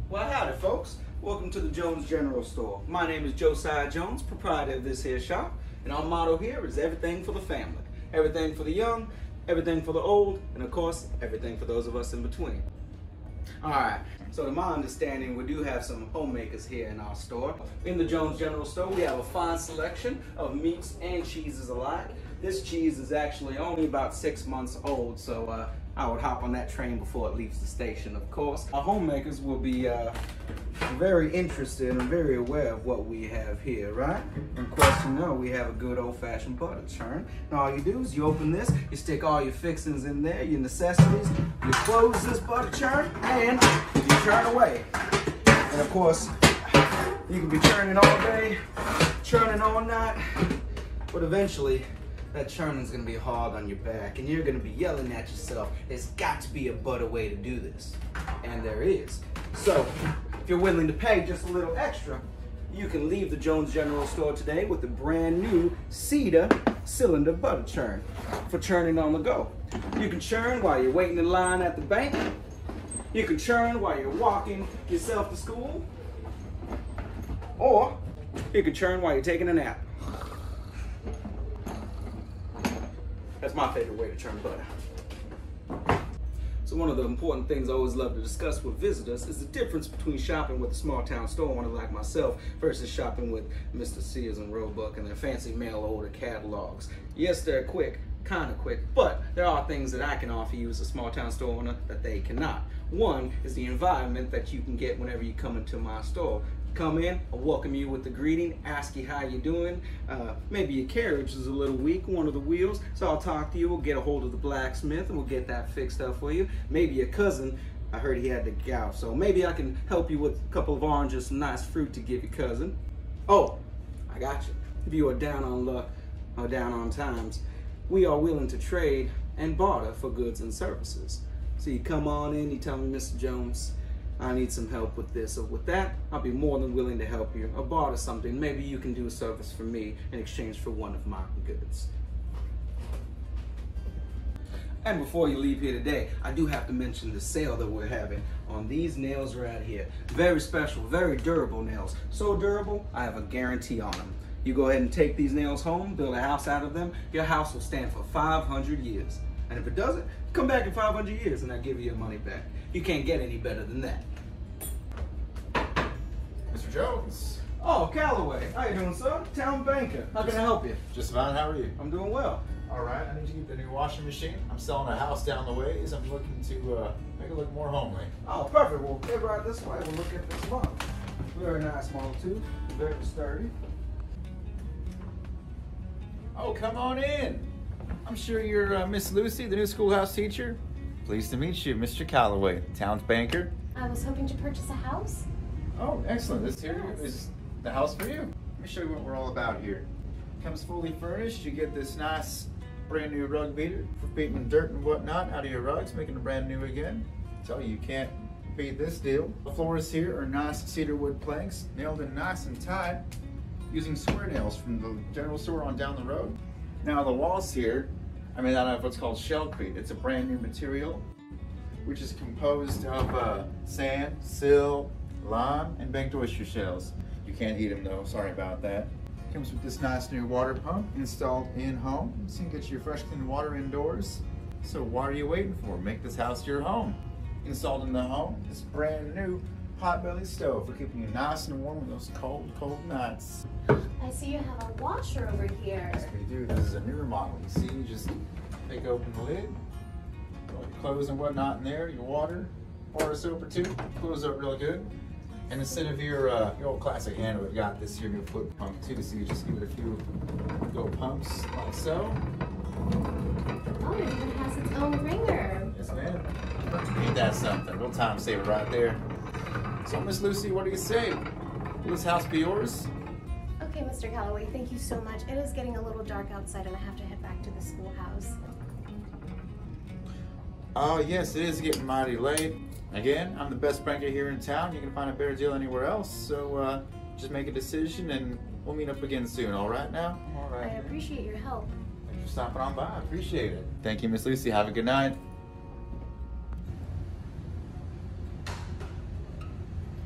Well, howdy, folks. Welcome to the Jones General Store. My name is Josiah Jones, proprietor of this here shop, and our motto here is everything for the family. Everything for the young, everything for the old, and of course, everything for those of us in between. All right, so to my understanding, we do have some homemakers here in our store. In the Jones General Store, we have a fine selection of meats and cheeses alike. This cheese is actually only about six months old, so uh, I would hop on that train before it leaves the station, of course. Our homemakers will be uh, very interested and very aware of what we have here, right? And question know, we have a good old-fashioned butter churn. And all you do is you open this, you stick all your fixings in there, your necessities, you close this butter churn, and you churn away. And of course, you can be churning all day, churning all night, but eventually, that churning's gonna be hard on your back and you're gonna be yelling at yourself, there's got to be a better way to do this. And there is. So, if you're willing to pay just a little extra, you can leave the Jones General Store today with the brand new Cedar cylinder butter churn for churning on the go. You can churn while you're waiting in line at the bank. You can churn while you're walking yourself to school. Or you can churn while you're taking a nap. That's my favorite way to churn butter. So one of the important things I always love to discuss with visitors is the difference between shopping with a small town store owner like myself versus shopping with Mr. Sears and Roebuck and their fancy mail order catalogs. Yes, they're quick, kind of quick, but there are things that I can offer you as a small town store owner that they cannot. One is the environment that you can get whenever you come into my store come in, I'll welcome you with the greeting, ask you how you're doing. Uh, maybe your carriage is a little weak, one of the wheels, so I'll talk to you. We'll get a hold of the blacksmith and we'll get that fixed up for you. Maybe your cousin, I heard he had the gout, so maybe I can help you with a couple of oranges, some nice fruit to give your cousin. Oh, I got you. If you are down on luck or down on times, we are willing to trade and barter for goods and services. So you come on in, you tell me, Mr. Jones, I need some help with this or with that, I'll be more than willing to help you A barter something. Maybe you can do a service for me in exchange for one of my goods. And before you leave here today, I do have to mention the sale that we're having on these nails right here. Very special, very durable nails. So durable, I have a guarantee on them. You go ahead and take these nails home, build a house out of them, your house will stand for 500 years. And if it doesn't, come back in 500 years and I give you your money back. You can't get any better than that. Mr. Jones. Oh, Callaway. How you doing, sir? Town banker. How can I help you? Just fine. How are you? I'm doing well. All right. I need to get the new washing machine. I'm selling a house down the ways. I'm looking to uh, make it look more homely. Oh, perfect. Well, get right this way. We'll look at this model. Very nice model, too. Very sturdy. Oh, come on in. I'm sure you're uh, Miss Lucy, the new schoolhouse teacher. Pleased to meet you, Mr. Calloway, town's banker. I was hoping to purchase a house. Oh, excellent. This here is the house for you. Let me show you what we're all about here. Comes fully furnished. You get this nice brand new rug beater for beating dirt and whatnot out of your rugs, making them brand new again. I tell you, you can't beat this deal. The floors here are nice cedar wood planks, nailed in nice and tight, using square nails from the general store on down the road. Now the walls here, I mean, I don't know if it's called shellcrete. It's a brand new material, which is composed of uh, sand, sill, lime, and baked oyster shells. You can't eat them though, sorry about that. Comes with this nice new water pump installed in home. So you can get your fresh clean water indoors. So what are you waiting for? Make this house your home. Installed in the home, this brand new potbelly stove for keeping you nice and warm in those cold, cold nights. I see you have a washer over here. Yes, we do. This is a newer model. You see, you just take open the lid, throw your clothes and whatnot in there, your water, bar of soap or two, close up real good. And instead of your uh, your old classic handle, we've got this here new foot pump too, so you just give it a few go pumps like so. Oh, it even has its own ringer. Yes, ma'am. Ain't that something? Real time saver right there. So, Miss Lucy, what do you say? Will this house be yours? Okay, Mr. Calloway, thank you so much. It is getting a little dark outside and I have to head back to the schoolhouse. Oh, yes, it is getting mighty late. Again, I'm the best banker here in town. You can find a better deal anywhere else. So uh, just make a decision and we'll meet up again soon, all right now? All right. I appreciate your help. Thanks for stopping on by. I appreciate it. Thank you, Miss Lucy. Have a good night.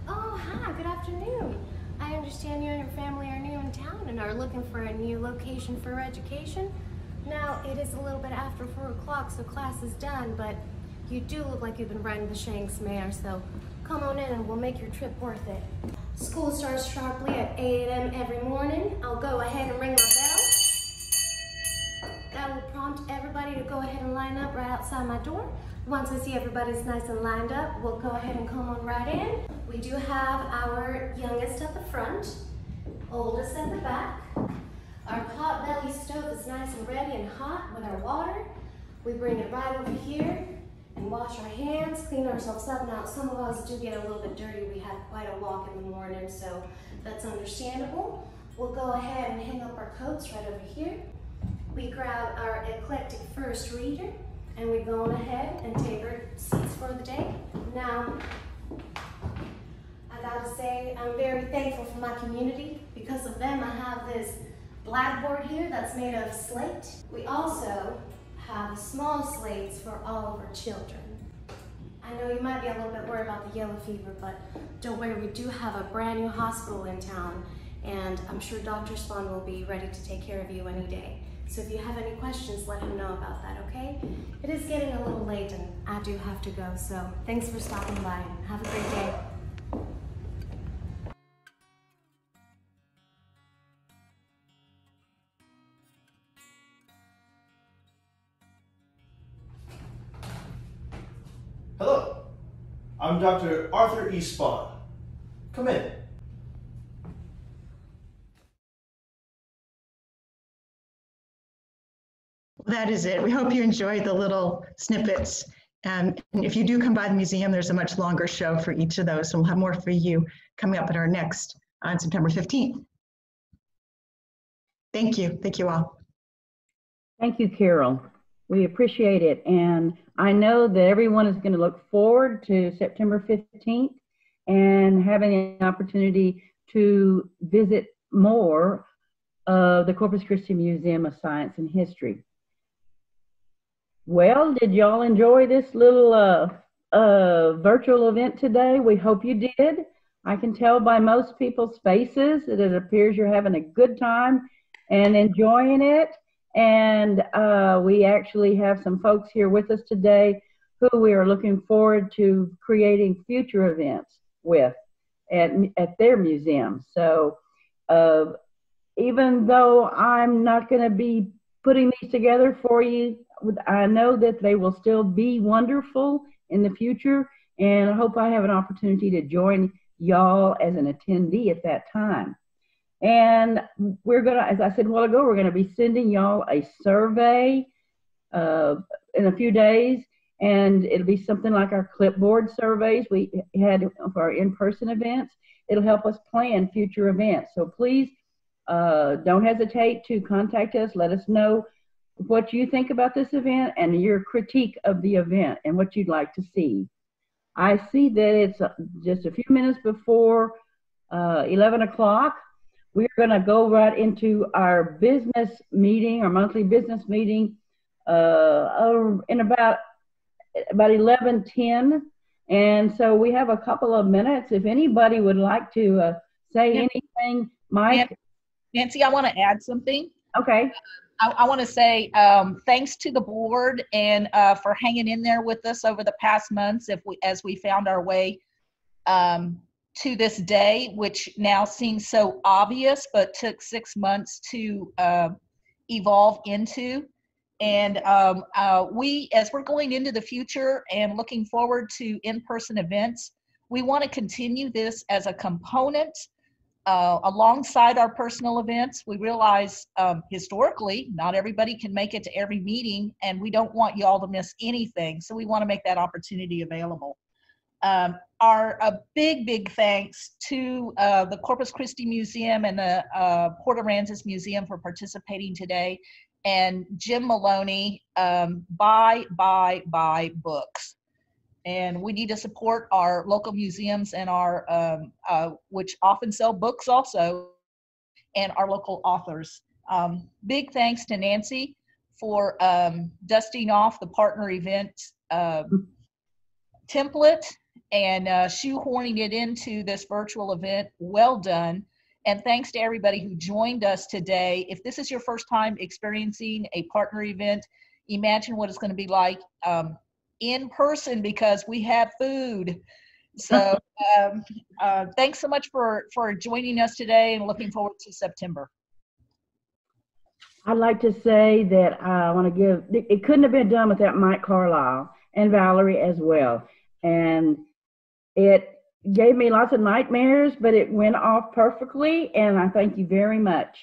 Oh, hi, good afternoon. I understand you family are new in town and are looking for a new location for education. Now, it is a little bit after four o'clock, so class is done, but you do look like you've been riding the Shanks mare, so come on in and we'll make your trip worth it. School starts sharply at 8 a.m. every morning. I'll go ahead and ring my bell. That will prompt everybody to go ahead and line up right outside my door. Once I see everybody's nice and lined up, we'll go ahead and come on right in. We do have our youngest at the front, oldest at the back. Our pot belly stove is nice and ready and hot with our water. We bring it right over here and wash our hands, clean ourselves up. Now, some of us do get a little bit dirty. We had quite a walk in the morning, so that's understandable. We'll go ahead and hang up our coats right over here. We grab our eclectic first reader and we go on ahead and take our seats for the day. Now, I gotta say, I'm very thankful for my community. Because of them, I have this blackboard here that's made of slate. We also have small slates for all of our children. I know you might be a little bit worried about the yellow fever, but don't worry, we do have a brand new hospital in town, and I'm sure Dr. Spohn will be ready to take care of you any day. So if you have any questions, let him know about that, okay? It is getting a little late, and I do have to go, so thanks for stopping by, have a great day. I'm Dr. Arthur E. Spohn. Come in. That is it. We hope you enjoyed the little snippets. Um, and if you do come by the museum, there's a much longer show for each of those. And we'll have more for you coming up at our next on September 15th. Thank you. Thank you all. Thank you, Carol. We appreciate it. And I know that everyone is going to look forward to September 15th and having an opportunity to visit more of the Corpus Christi Museum of Science and History. Well, did y'all enjoy this little uh, uh, virtual event today? We hope you did. I can tell by most people's faces that it appears you're having a good time and enjoying it. And uh, we actually have some folks here with us today who we are looking forward to creating future events with at, at their museum. So uh, even though I'm not going to be putting these together for you, I know that they will still be wonderful in the future. And I hope I have an opportunity to join y'all as an attendee at that time. And we're going to, as I said a while ago, we're going to be sending y'all a survey uh, in a few days. And it'll be something like our clipboard surveys we had for our in person events. It'll help us plan future events. So please uh, don't hesitate to contact us. Let us know what you think about this event and your critique of the event and what you'd like to see. I see that it's uh, just a few minutes before uh, 11 o'clock. We're going to go right into our business meeting, our monthly business meeting, uh, in about about 11:10. And so we have a couple of minutes. If anybody would like to uh, say yeah. anything, Mike. Nancy, I want to add something. Okay. I, I want to say um, thanks to the board and uh, for hanging in there with us over the past months if we, as we found our way um, to this day, which now seems so obvious, but took six months to uh, evolve into. And um, uh, we, as we're going into the future and looking forward to in person events, we want to continue this as a component uh, alongside our personal events. We realize um, historically, not everybody can make it to every meeting, and we don't want y'all to miss anything. So we want to make that opportunity available. Um, our a big, big thanks to uh, the Corpus Christi Museum and the uh, Port Aransas Museum for participating today, and Jim Moloney, um, buy, buy, buy books. And we need to support our local museums and our um, uh, which often sell books also and our local authors. Um, big thanks to nancy for um, dusting off the partner event uh, template and uh, shoehorning it into this virtual event well done and thanks to everybody who joined us today if this is your first time experiencing a partner event imagine what it's going to be like um, in person because we have food. So um, uh, thanks so much for, for joining us today and looking forward to September. I'd like to say that I want to give, it couldn't have been done without Mike Carlisle and Valerie as well. And it gave me lots of nightmares, but it went off perfectly. And I thank you very much.